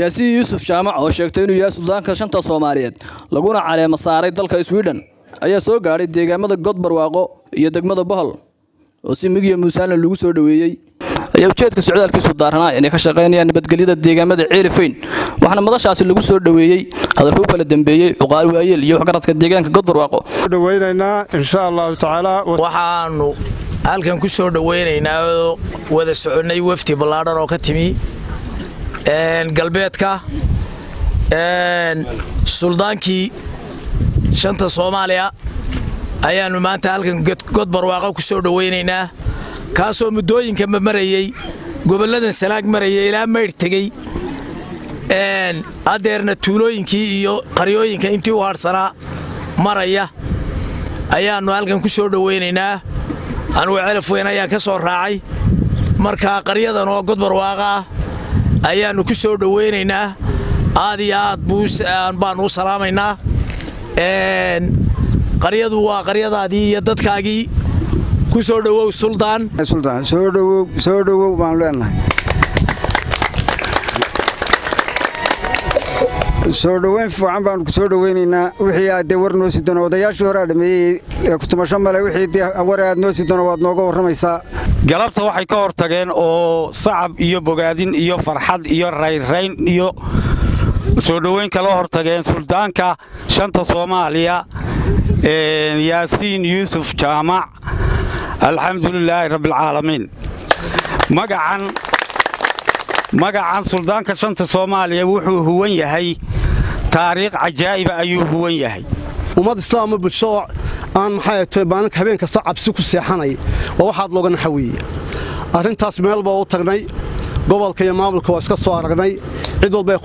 yaasiin yuusuf jaamac oo sheegtay inuu yahay suldaanka shanta soomaaliyeed laguna caleemo saaray dalka swidhen ayaa soo gaadhay deegaamada godbarwaaqo iyo degmada bohol oo si migiya muusaanle lagu soo dhoweeyey. Ayaa ujeedka socdaalkiisu daaranaa inay ka shaqaynayaan nabadgelyada deegaamada ceelifayn waxaana madashaasi lagu soo dhoweeyey hadalka u kala dambeeyey cuqaal waayeel iyo waxgaradka deegaanka godbarwaaqo dhaweynaynaa insha allahu tacaala waxaannu halkan ku soo dhowaynaynaa oo wada soconnay wafdi ballaadhan oo ka timi galbeedka. Suldaankii shanta soomaaliya. Ayaannu maanta halkan godbarwaaqo ku soo dhowaynaynaa kaasoo muddooyinka marayey gobolladan sanaag marayay ilaa maydh tegey haddeerna tuulooyinkii iyo qaryooyinka intii u hadhsanaa maraya. Ayaannu halkan ku soo dhowaynaynaa anugu celaf weyn ayaan ka soo raacay. Markaa qaryadan oo godbarwaaqa ah ayaannu ku soo dhowaynaynaa aad iyo aad baannu u salaamaynaa. Qaryadu waa qaryadaadii iyo dadkaagii. Ku soo dhowow suldaan. Soo dhowow baanu leenahay. Soo dhoweyn fiican baanu ku soo dhoweynaynaa. Wixii aad dee war noo sidano odayaashii horea dhameeyey ee kutumasho male wixii dee war aad noo sidano waad nooga warramaysaa galabta waxay ka hortageen oo sacab iyo bogaadin iyo farxad iyo raynrayn iyo soo dhoweyn kala hortageen suldaanka shanta soomaaliya yaasiin yuusuf jaamac. Alxamdulilaahi rabbialcaalamiin magacan suldaanka shanta soomaaliya wuxuu huwan yahay taariikh cajaa'iba ayuu huwan yahay aan maxay tahay cabsi ku seexanay? Oo waxaad looga naxaweeye arrintaas meel baa u tagnay. Gobolka iyo maamulka waa iska soo aragnay. Cid walba ay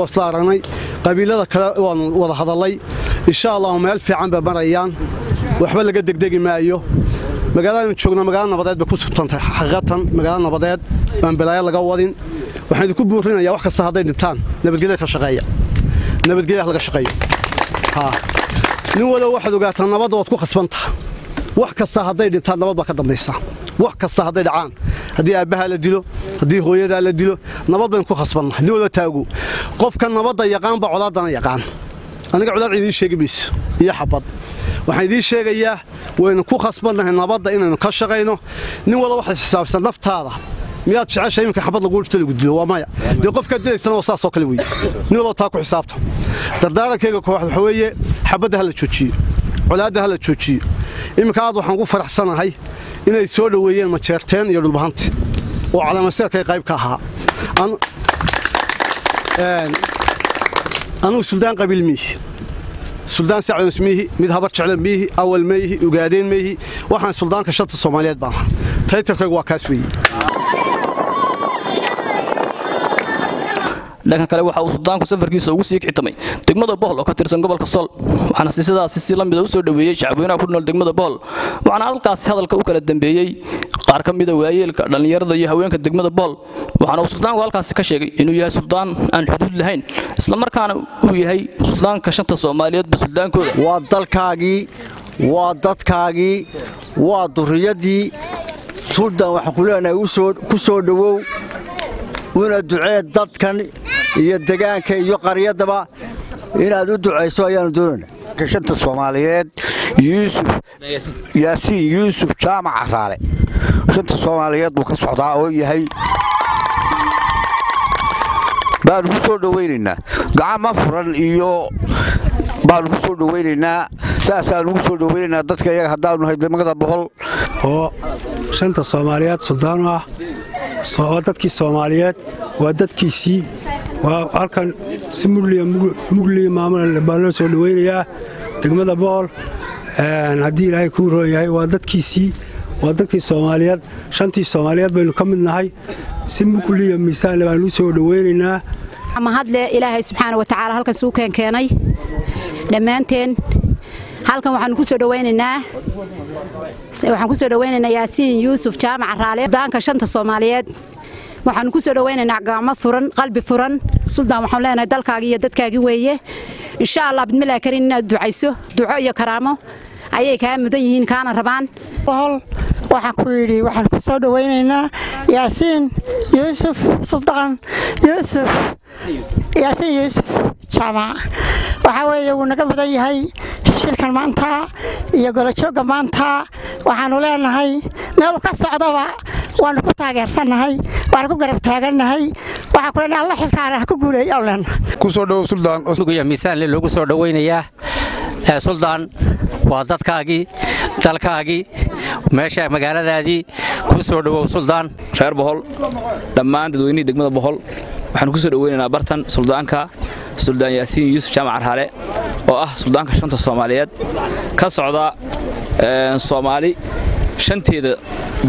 waa isla aragnay. Qabiilada kale waanu wada hadallay insha allahu meel fiican bay marayaan. Waxba laga degdegi maayo. Magaaladaanu joogno magaalo nabadeed bay ku sugtantahay xaqiiqatan magaalo nabadeed aan balaayo laga wadin. Waxaan idinku buurinayaa wax kasta hadday dhintaan. Nabadgelya ka shaqeeya. Nabadgelya laga shaqeeyo nin walow waxaad ogaataa nabadda waad ku khasbantaha wax kasta hadday dhintaan nabad baa ka dambaysa. Wax kasta hadday dhacaan. Haddii aabbahaa la dilo haddii hooyadaa la dilo nabad baynu ku khasbannahay nin walo taagu qofka nabadda yaqaan baa yaqaan. Aniga colaad idiin sheegi mayso iyo xabad. Waxaan idiin sheegayaa waynu ku khasbannahay nabadda inaynu ka shaqayno. Nin walo waxaad xisaabsan naftaada. Miyaad jecesha iminka xabad lagu dhifto lagu dilo? Waa maya. Dee qofkaad dilaysana waa saasoo kale weeye. Nin waloo taa ku xisaabta dardaarankayga kooxd waxa weeye xabadda ha la joojiyo colaadda ha la joojiyo. Iminka aad waxaan ku faraxsanahay inay soo dhoweeyeen majeerteen iyo dhulbahante oo calaamaseerkay qayb ka ahaa. Anugu suldaan qabiil miihi suldaan sacdos miihi mid habar jeclo miihi awal meyhi ugaadeen meyhi waxaan suldaanka shanta soomaaliyeed baan ahaa. Taytarkaygu waa kaas weeye dhanka kale waxa uu suldaanku safarkiisa ugu sii kictamay degmada bohol oo ka tirsan gobolka sol waxaana si si la mida u dhoweeyey shacabweynaha ku nool degmada bohol. Waxaana halkaasi hadalka u kala dambeeyey qaar ka mida waayeelka dhallinyarada iyo haweenka degmada bohol waxaana uu suldaanku halkaasi ka sheegay inuu yahay suldaan aan xuduud lahayn islamarkaana uu yahay suldaanka shanta soomaaliyeedba suldaankooda waa dalkaagii waa dadkaagii waa durriyaddii suldaan waxaan ku leenahay ku soo dhowow una ducee dadkan iyo degaanka iyo qaryaddaba inaad u ducayso ayaannu doonayna shanta soomaaliyeed yuusuf yaasiin yuusuf jaamac caraale shanta soomaaliyeed buu ka socdaa oo yahay baanu ku soo dhowaynaynaa gacama furan iyo baanu ku soo dhowaynaynaa saasaanu ugu soo dhowaynaynaa dadka iyaga haddaanu nahay degmada bohol oo shanta soomaaliyeed suldaanu ah. Waa dadkii soomaaliyeed waa dadkiisii halkan si mugliya maamul baa loo soo dhowaynayaa degmada bool haddii ilaahay kuu roon yahay waa dadkiisii waa dadkii soomaaliyeed. Shantii soomaaliyeed baynu ka mid nahay. Si mugliya miisaanle baanu u soo dhowaynaynaa mahadle ilaahay subxaana wa tacaala halkan suu keenkeenay dhammaanteen halkan waxaanu ku soo waxaan ku soo dhowaynaynaa yaasiin yuusuf jaamac raale suldaanka shanta soomaaliyeed waxaanu ku soo dhowaynaynaa gacmo furan qalbi furan. Suldaan waxaan leenahay dalkaagii iyo dadkaagii weeye. Insha allah bidmillahi karin inaad ducayso duco iyo karaamo. Ayay kaa mudan yihiin kaana rabaan. Waxaan ku yidhi waxaan ku soo dhowaynaynaa yaasiin yuusuf suldaan yuusuf. Yaasin yuusuf jaamac waxaa weeye wuu naga badan yahay shirkan maanta iyo golojoogga maanta. Waxaanu leenahay meel ka socdaba waanu ku taageersannahay waanu ku garab taagannahay waxaa ku leenahay alla xilkaana ha ku guuleeya aan leenahay ku soo dhowow suldaan miisaanle loogu soo dhowaynayaa suldaan waa dadkaagii dalkaagii meesha magaaladaadii. Ku soo dhowow suldaan. Reer bohol dhammaan dadweynihii degmada bohol. Waxaanu ku soo dhoweynaynaa bartan suldaanka suldaan yaasiin yuusuf jaamac arhaale oo ah suldaanka shanta soomaaliyeed. Ka socda soomaali shanteeda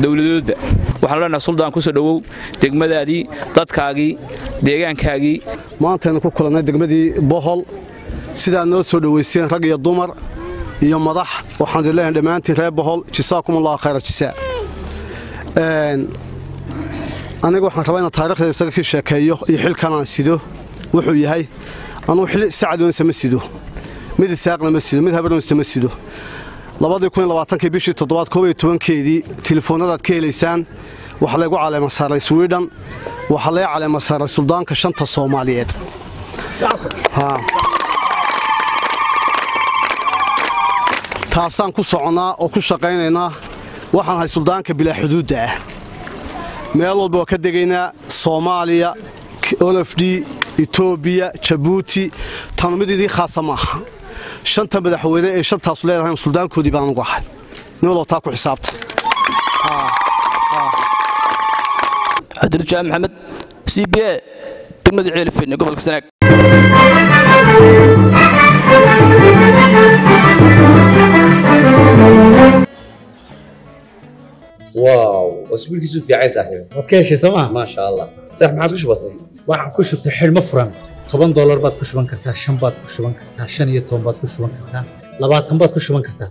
dowladoodba waxaanu leenahay suldaan ku soo dhowow degmadaadii dadkaagii deegaankaagii maantaynu ku kulannay degmadii bohol. Sidaad noo soo dhowayseen rag iyo dumar iyo madax waxaan idin leenahay dhammaantiin reer bohol. Jisaakum allahu khayra jisaa aniga waxaan rabaa inaan taarikhdeeda isaga ka sheekeeyo iyo xilkan aan sido. Wuxuu yahay anugu xil sacadonsa ma sido. Mid isaaqna ma sido. Mid habarnsa ma sido bishii toddobaad koob iyo tobankeedii telefoonnadaad ka helaysaan waxaa laygu caleema saaray swidhan waxaa laga caleema saaray suldaanka shanta soomaaliyeed. Taasaan ku soconnaa oo ku shaqaynaynaa waxaan ahay suldaanka bilaa xuduudda ah. Meel walba waa ka degaynaa soomaaliya olofd etoobiya jabuuti tanu idii khaasa ma aha shanta madaxweyne ee shantaasu leedahay suldaankoodii baan anugu ahay nin walba taa ku xisaabta cabdirjaan maxamed c b a degmada ceelifeyn ee gobolka sanaag واو اسبوعك في عايز صاحبي waad ka heshay sooma ما شاء الله صح ما عاد وش بصي waxaan ku shubtay xidhmo furan toban doolar baad ku shuban kartaa shan baad ku shuban kartaa shan iyo toban baad ku shuban kartaa labaatan baad ku shuban kartaa